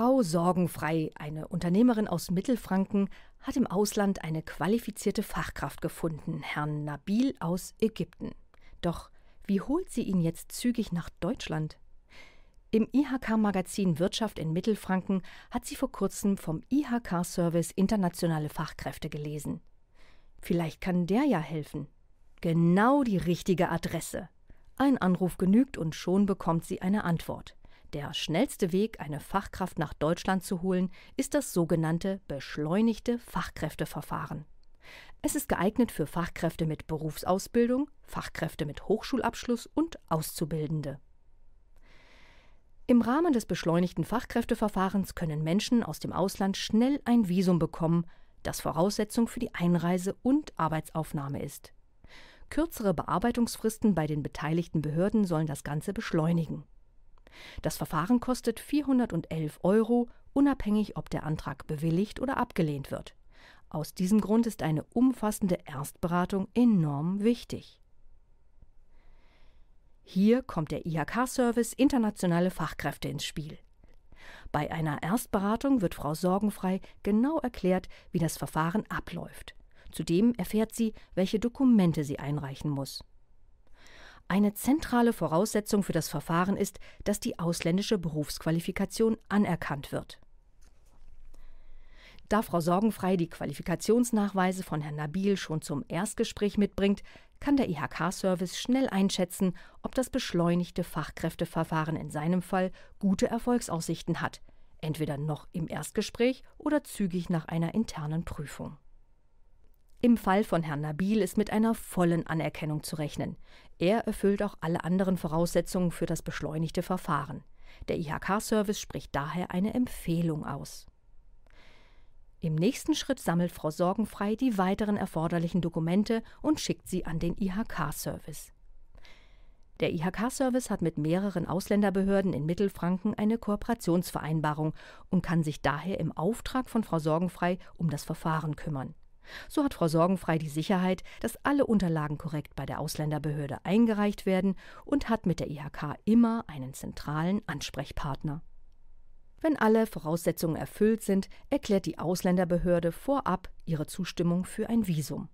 Frau Sorgenfrei, eine Unternehmerin aus Mittelfranken, hat im Ausland eine qualifizierte Fachkraft gefunden, Herrn Nabil aus Ägypten. Doch wie holt sie ihn jetzt zügig nach Deutschland? Im IHK-Magazin Wirtschaft in Mittelfranken hat sie vor kurzem vom IHK-Service Internationale Fachkräfte gelesen. Vielleicht kann der ja helfen. Genau die richtige Adresse. Ein Anruf genügt und schon bekommt sie eine Antwort. Der schnellste Weg, eine Fachkraft nach Deutschland zu holen, ist das sogenannte beschleunigte Fachkräfteverfahren. Es ist geeignet für Fachkräfte mit Berufsausbildung, Fachkräfte mit Hochschulabschluss und Auszubildende. Im Rahmen des beschleunigten Fachkräfteverfahrens können Menschen aus dem Ausland schnell ein Visum bekommen, das Voraussetzung für die Einreise und Arbeitsaufnahme ist. Kürzere Bearbeitungsfristen bei den beteiligten Behörden sollen das Ganze beschleunigen. Das Verfahren kostet 411 Euro, unabhängig ob der Antrag bewilligt oder abgelehnt wird. Aus diesem Grund ist eine umfassende Erstberatung enorm wichtig. Hier kommt der IHK-Service Internationale Fachkräfte ins Spiel. Bei einer Erstberatung wird Frau Sorgenfrei genau erklärt, wie das Verfahren abläuft. Zudem erfährt sie, welche Dokumente sie einreichen muss. Eine zentrale Voraussetzung für das Verfahren ist, dass die ausländische Berufsqualifikation anerkannt wird. Da Frau Sorgenfrei die Qualifikationsnachweise von Herrn Nabil schon zum Erstgespräch mitbringt, kann der IHK-Service schnell einschätzen, ob das beschleunigte Fachkräfteverfahren in seinem Fall gute Erfolgsaussichten hat, entweder noch im Erstgespräch oder zügig nach einer internen Prüfung. Im Fall von Herrn Nabil ist mit einer vollen Anerkennung zu rechnen. Er erfüllt auch alle anderen Voraussetzungen für das beschleunigte Verfahren. Der IHK-Service spricht daher eine Empfehlung aus. Im nächsten Schritt sammelt Frau Sorgenfrei die weiteren erforderlichen Dokumente und schickt sie an den IHK-Service. Der IHK-Service hat mit mehreren Ausländerbehörden in Mittelfranken eine Kooperationsvereinbarung und kann sich daher im Auftrag von Frau Sorgenfrei um das Verfahren kümmern. So hat Frau Sorgenfrei die Sicherheit, dass alle Unterlagen korrekt bei der Ausländerbehörde eingereicht werden und hat mit der IHK immer einen zentralen Ansprechpartner. Wenn alle Voraussetzungen erfüllt sind, erklärt die Ausländerbehörde vorab ihre Zustimmung für ein Visum.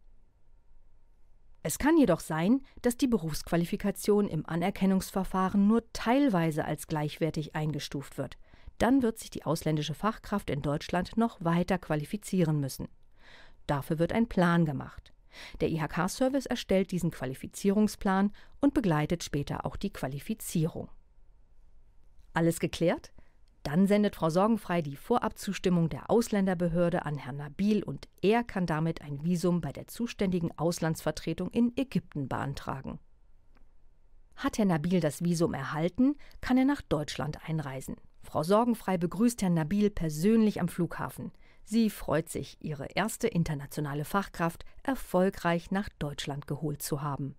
Es kann jedoch sein, dass die Berufsqualifikation im Anerkennungsverfahren nur teilweise als gleichwertig eingestuft wird. Dann wird sich die ausländische Fachkraft in Deutschland noch weiter qualifizieren müssen. Dafür wird ein Plan gemacht. Der IHK-Service erstellt diesen Qualifizierungsplan und begleitet später auch die Qualifizierung. Alles geklärt? Dann sendet Frau Sorgenfrei die Vorabzustimmung der Ausländerbehörde an Herrn Nabil und er kann damit ein Visum bei der zuständigen Auslandsvertretung in Ägypten beantragen. Hat Herr Nabil das Visum erhalten, kann er nach Deutschland einreisen. Frau Sorgenfrei begrüßt Herrn Nabil persönlich am Flughafen. Sie freut sich, ihre erste internationale Fachkraft erfolgreich nach Deutschland geholt zu haben.